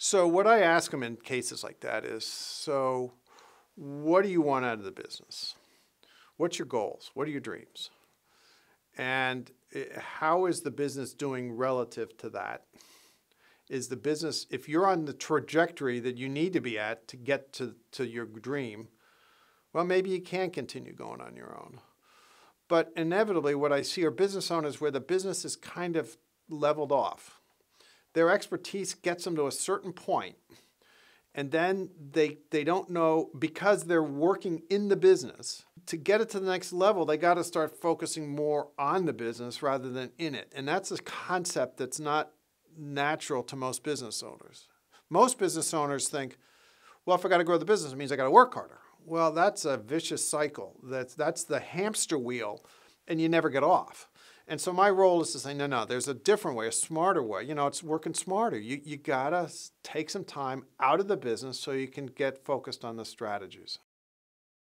So what I ask them in cases like that is, so what do you want out of the business? What's your goals? What are your dreams? And eh, how is the business doing relative to that? Is the business, if you're on the trajectory that you need to be at to get to, to your dream, well, maybe you can continue going on your own. But inevitably, what I see are business owners where the business is kind of leveled off. Their expertise gets them to a certain point, and then they, they don't know because they're working in the business. To get it to the next level, they got to start focusing more on the business rather than in it. And that's a concept that's not natural to most business owners. Most business owners think, well, if I got to grow the business, it means I got to work harder. Well, that's a vicious cycle. That's, that's the hamster wheel, and you never get off. And so my role is to say, no, no, there's a different way, a smarter way. You know, it's working smarter. You, you got to take some time out of the business so you can get focused on the strategies.